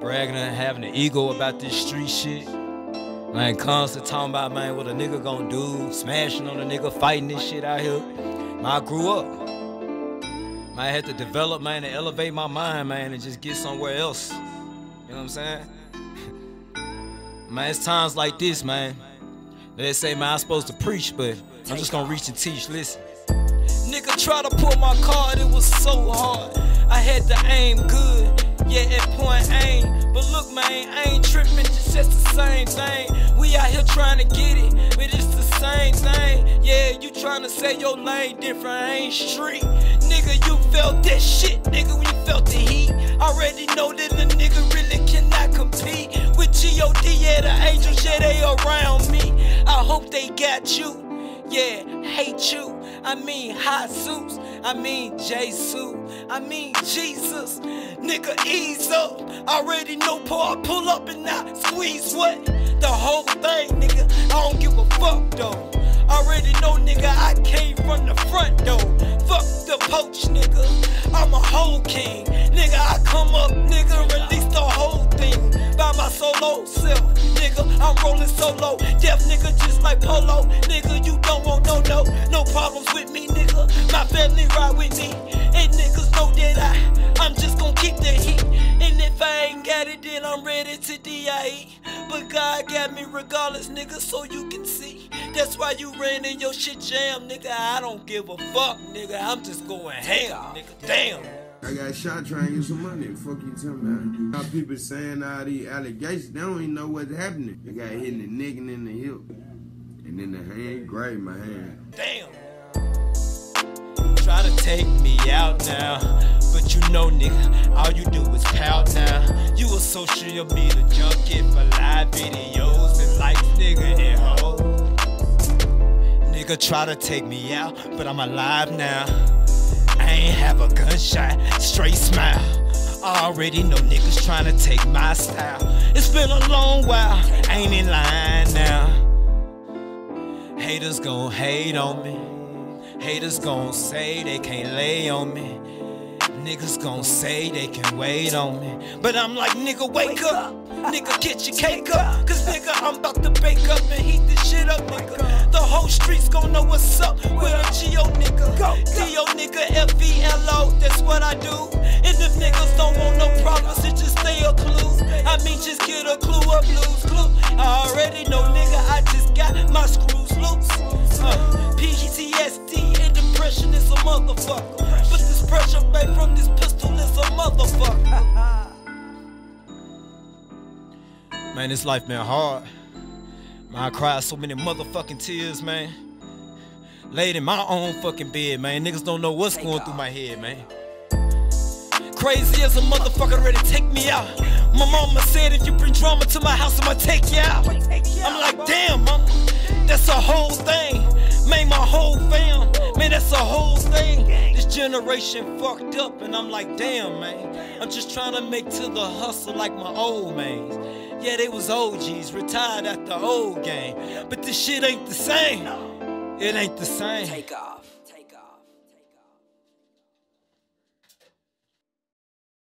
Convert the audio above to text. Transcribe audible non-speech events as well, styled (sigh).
bragging and having an ego about this street shit. Man, constant talking about, man, what a nigga gonna do, smashing on a nigga, fighting this shit out here. Man, I grew up. Man, I had to develop, man, and elevate my mind, man, and just get somewhere else. You know what I'm saying? (laughs) man, it's times like this, man. They say, man, I'm supposed to preach, but I'm just gonna reach and teach. Listen. Nigga try to pull my card, it was so hard. I had to aim good, yeah, at point aim. But look, man, I ain't tripping, it's just the same thing. We out here trying to get it, but it's the same thing. Yeah, you trying to say your lane different, I ain't street. Nigga, you felt that shit, nigga, when you felt the heat. Already know that the nigga really cannot compete with G.O.D. Yeah, the angels, yeah, they around me. I hope they got you. Yeah, hate you. I mean hot suits. I mean Jesus. I mean Jesus. Nigga, ease up. Already know pull up and I squeeze what? The whole thing, nigga. I don't give a fuck though. Already know, nigga, I came from the front door. Fuck the poach, nigga. I'm a whole king. Nigga, I come up, nigga, release the whole thing by my solo self. Nigga, I'm rolling solo. Deaf nigga, just like Polo. Nigga, you don't I got it, then I'm ready to DIE. But God got me regardless, nigga, so you can see. That's why you ran in your shit jam, nigga. I don't give a fuck, nigga. I'm just going ham, nigga. Damn. I got shot trying to get some money. Fuck you talking about? How people saying all these allegations, they don't even know what's happening. They got hit in the neck and in the hip. And in the hand, grab my hand. Damn. Try to take me out now. But you know, nigga, all you do is pout now. You a social media junkie for live videos and likes, nigga, and hoes. Nigga try to take me out, but I'm alive now. I ain't have a gunshot, straight smile. I already know niggas trying to take my style. It's been a long while, ain't in line now. Haters gon' hate on me. Haters gon' say they can't lay on me. Niggas gon' say they can wait on me. But I'm like, nigga, wake up. Nigga, get your cake up. Cause nigga, I'm about to bake up and heat this shit up, nigga. The whole streets gon' know what's up with a G.O. nigga. D.O. nigga, F-E-L-O, that's what I do. And if niggas don't want no problems, it just stay a clue. I mean, just get a clue, a blues clue. I already know, nigga, I just got my screws loose. Uh, PTSD and depression is a motherfucker. But this pressure made from this pistol is a motherfucker. (laughs) Man, this life been hard. Man, I cried so many motherfucking tears, man. Laid in my own fucking bed, man. Niggas don't know what's going through my head, man. Crazy as a motherfucker ready to take me out. My mama said if you bring drama to my house, I'ma take you out. I'm like, damn, mama, that's a whole thing. Made my whole fam, man, that's a whole thing. Generation fucked up, and I'm like, damn, man. I'm just trying to make to the hustle like my old mans. Yeah, they was OGs, retired at the old game. But this shit ain't the same. It ain't the same.